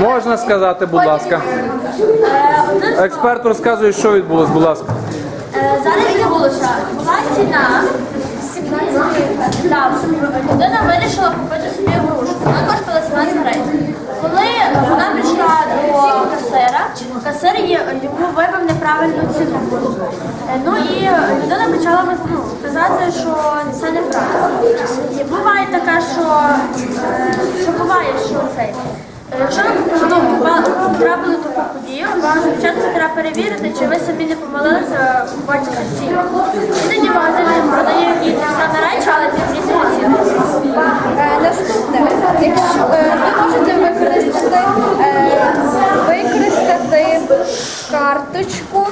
Можна сказати, будь ласка. Експерт розказує, що відбулось, будь ласка. Зараз відбулося. Була ціна. Людина вирішила купити собі грушку. Вона коштувала 17 гривень. Коли вона прийшла до касира, касир йому вибив неправильну ціну. Е, Ну і людина почала ну, казати, що це неправильно. Буває таке, що, е, що буває, що цей. Е, Якщо ви ну, потрапили таку подію, вам спочатку треба перевірити, чи ви самі не помилилися в боці ціну. Іноді магазин продає і ті самі речі, але під різними цінами. Е, Наступне, якщо е, ви можете використати, е, використати карточку,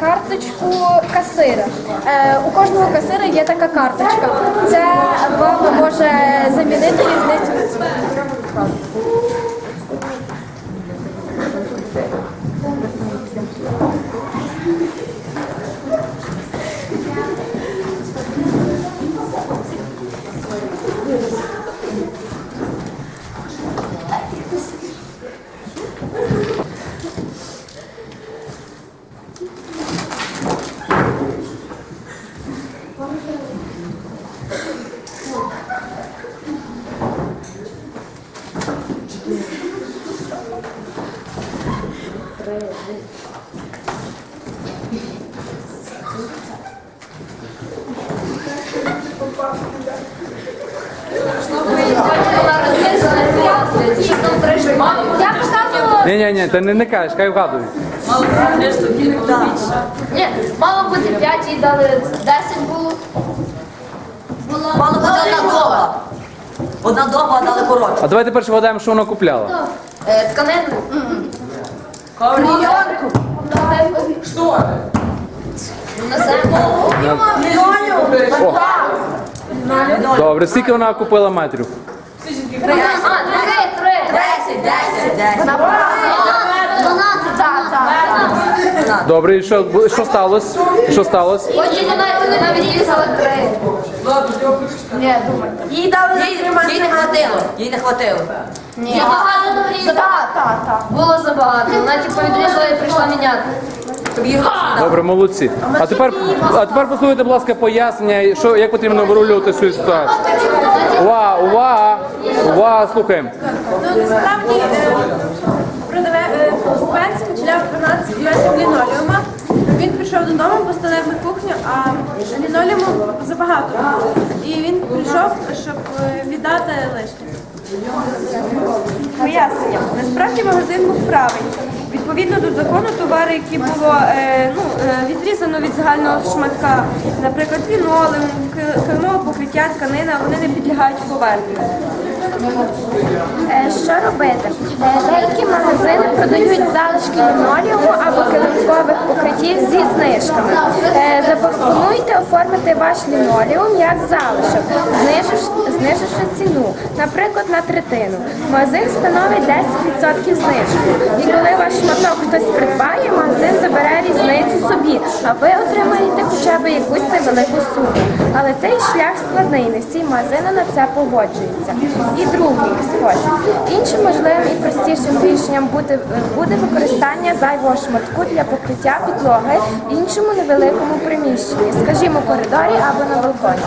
карточку касира. Е, У кожного касира є така карточка. Це вам може замінити різницю. Я поставила. Ні, ні, ні, ти не, не кажеш, хай вгадують. Ні, мало бути 5, їй дали 10 було. Мало бути одна доба. Одна доба, а дали коротше. А давайте перше вгадаємо, що вона купляла. Е, Тканину. Що? На землю. О, добре, скільки вона купила метрів? Десять, десять, десять. 12, так, так. Добре, і що, що сталося? Що сталося? Потім вона вона відрізала три. Ні, думаю. Їй дали їй не хватило. Їй не хватило. Ні. Забагато дорізала. Так, так, так. Було забагато. Вона типу відрізала і прийшла міняти. Тобі Добре, молодці. А тепер, а тепер послухайте, будь ласка, пояснення, що, як потрібно вирулювати цю ситуацію. Увага, увага, увага, слухаємо. Ну, насправді е, продаве- е, купець почав 12 метрів лінолеума. Він прийшов додому, поставив на кухню, а лінолеуму забагато було. І він прийшов, щоб е, віддати лишнє. Пояснення. Насправді магазин був правий. Відповідно до закону, товари, які було е, ну, е, відрізано від загального шматка, наприклад, лінолеум, ки- килимове покриття, тканина, вони не підлягають поверненню. Е, Що робити? Е, Деякі магазини продають залишки ліноліуму або килимкових покриттів зі знижками. Е, Запропонуйте оформити ваш ліноліум як залишок, зниживши, ціну, наприклад, на третину. Магазин становить 10% знижки. І коли ваш Але цей шлях складний, не всі магазини на це погоджуються. І другий спосіб. Іншим можливим і простішим рішенням буде, буде використання зайвого шматку для покриття підлоги в іншому невеликому приміщенні, скажімо, коридорі або на балконі.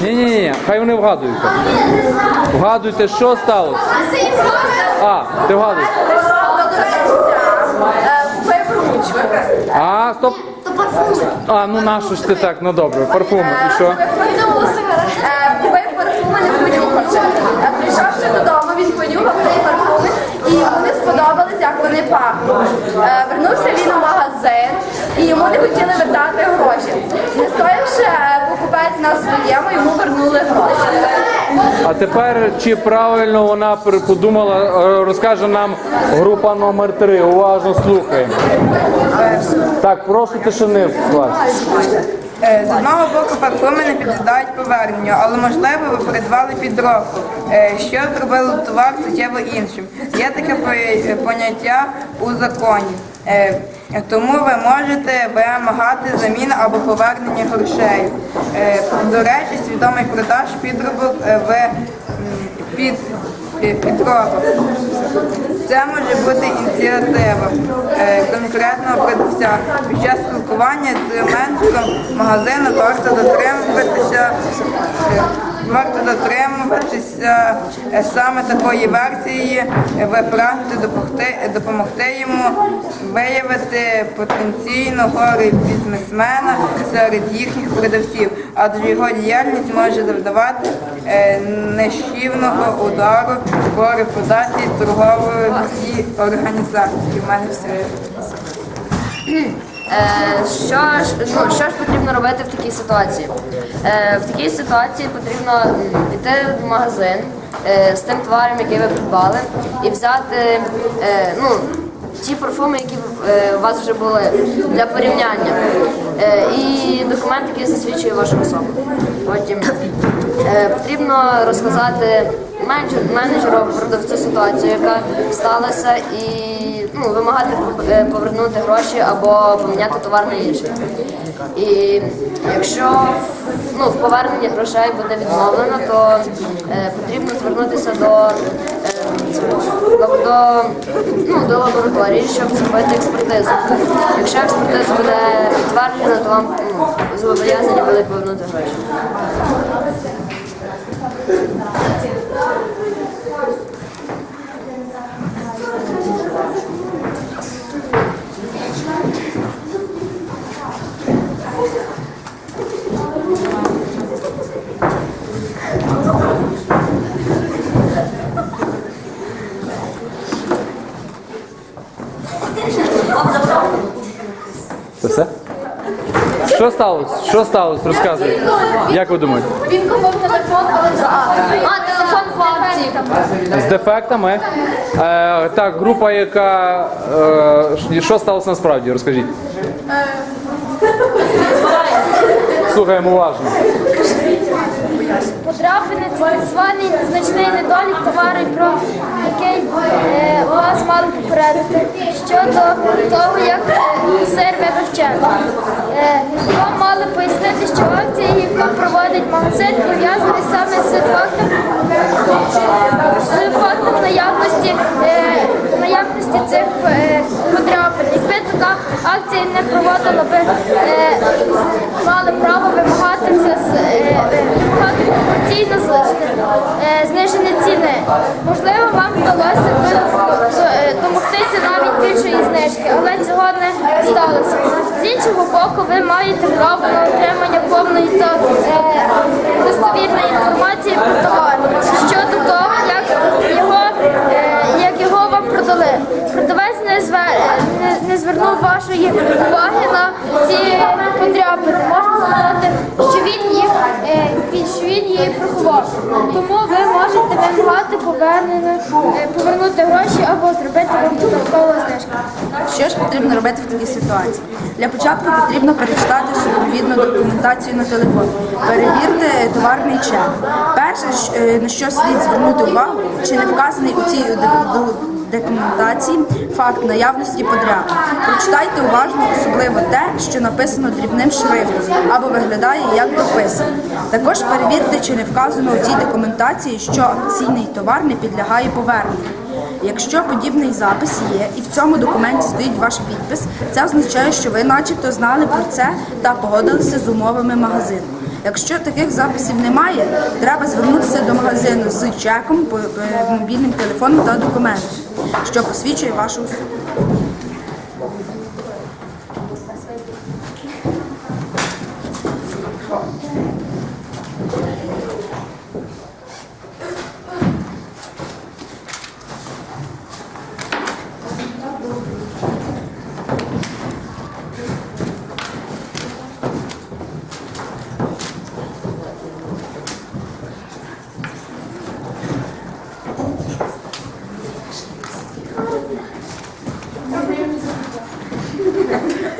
Ні, ні, ні, хай вони вгадують. Вгадуйте, що сталося. А, ти вгадуєш. А, стоп. А, ну нащо ж ти так, ну добре, парфуми, і що? Е, Купив парфуми, не понюхавши. Е, Прийшовши додому, він понюхав цей парфуми і йому не сподобалось, як вони пахнуть. Е, Вернувся він у магазин і йому не хотіли вертати гроші. Не стоявши е, покупець на своєму, йому вернули. А тепер чи правильно вона подумала, е, розкаже нам група номер 3 Уважно слухаємо. Так, прошу тишини в класі. Е, З одного боку, парфуми не підлягають поверненню, але можливо ви придбали підробку, е, що зробило товар суттєво іншим. Є таке поняття у законі. Е, Тому ви можете вимагати заміну або повернення грошей. Е, До речі, свідомий продаж підробок е, в під підробок. Це може бути ініціатива конкретного продавця. Під час спілкування з менеджером магазину варто дотримуватися. Варто дотримуватися е, саме такої версії, е, ви прагнете допомогти, допомогти йому виявити потенційного бізнесмена серед їхніх продавців, адже його діяльність може завдавати е, нищівного удару по репутації торгової організації. У мене все. Е, Що ж, ну, що ж потрібно робити в такій ситуації? Е, В такій ситуації потрібно піти в магазин е, з тим товаром, який ви придбали, і взяти ну, ті парфуми, які у вас вже були для порівняння, і документ, який засвідчує вашу особу. Потім потрібно розказати менеджер- менеджеру продавцю ситуацію, яка сталася, і ну, вимагати е, повернути гроші або поміняти товар на інший. І якщо ну, в поверненні грошей буде відмовлено, то е, потрібно звернутися до, е, до, ну, до лабораторії, щоб зробити експертизу. Якщо експертиза буде підтверджена, то вам ну, зобов'язані будуть повернути гроші. Це все? Що сталося? Що сталося? Розказуй. Як ви думаєте? Він купив телефон, але за А, телефон в акції. З дефектами. Е, так, група, яка. Е, що сталося насправді? Розкажіть. Слухаємо уважно. Подряпини так званий незначний недолік товару, про який е, вас мали попередити щодо того, як е, сир вибив чек. Е, вам мали пояснити, що акція, яку проводить магазин, пов'язана саме з фактом, з фактом наявності, е, наявності цих е, подряпин. Якби така акція не проводила би, е, Можливо, вам вдалося е, домогтися навіть більшої знижки, але цього не сталося. З іншого боку, ви маєте право на отримання повної та е, достовірної інформації про товар щодо того, як його, е, як його вам продали. Продавець не, не звернув вашої уваги на ці подряпини. Сказати, що він їх е, що він її приховав. Тому ви можете вимагати е, повернути гроші або зробити вам додаткову знижку. Що ж потрібно робити в такій ситуації? Для початку потрібно перечитати супровідну документацію на телефон. Перевірте товарний чек. Перше, е, на що слід звернути увагу, чи не вказаний у цій документації факт наявності подряд. Прочитайте уважно, особливо те, що написано дрібним шрифтом або виглядає як дописано. Також перевірте, чи не вказано у цій документації, що акційний товар не підлягає поверненню. Якщо подібний запис є і в цьому документі стоїть ваш підпис, це означає, що ви начебто знали про це та погодилися з умовами магазину. Якщо таких записів немає, треба звернутися до магазину з чеком, мобільним телефоном та документом, що посвідчує вашу особу.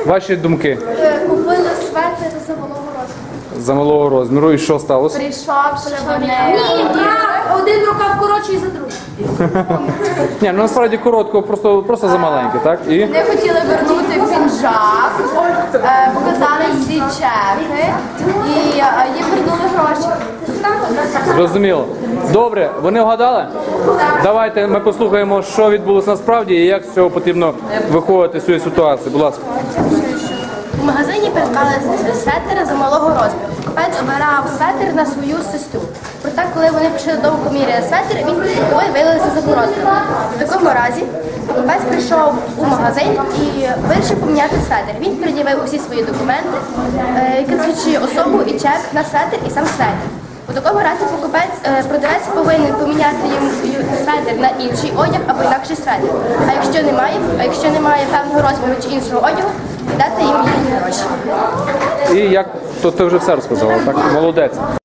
Ваші думки Е, Купили светер за малого розміру. за малого розміру і що сталося? Прийшовши вони. Один рукав коротший за другий. Ні, ну насправді коротко, просто, просто за маленьке, так? І Вони хотіли вернути піджак, е, показали всі чеки і е, їм вернули гроші. зрозуміло. Добре, вони вгадали? Давайте ми послухаємо, що відбулося насправді і як з цього потрібно виходити з цієї ситуації. Будь ласка. У магазині придбали светер за малого розміру. Покупець обирав светер на свою сестру. Проте, коли вони пішли додому поміряли светер, він ой, виявилися за коротким. В такому разі покупець прийшов у магазин і вирішив поміняти светер. Він пред'явив усі свої документи, е, які засвідчує особу і чек на светер і сам светер. У такому разі покупець е, продавець повинен поміняти йому светер на інший одяг або інакший светер. А якщо немає, а якщо немає певного розміру чи іншого одягу, дати їм їхні гроші. І як то ти вже все розказала, так? Молодець.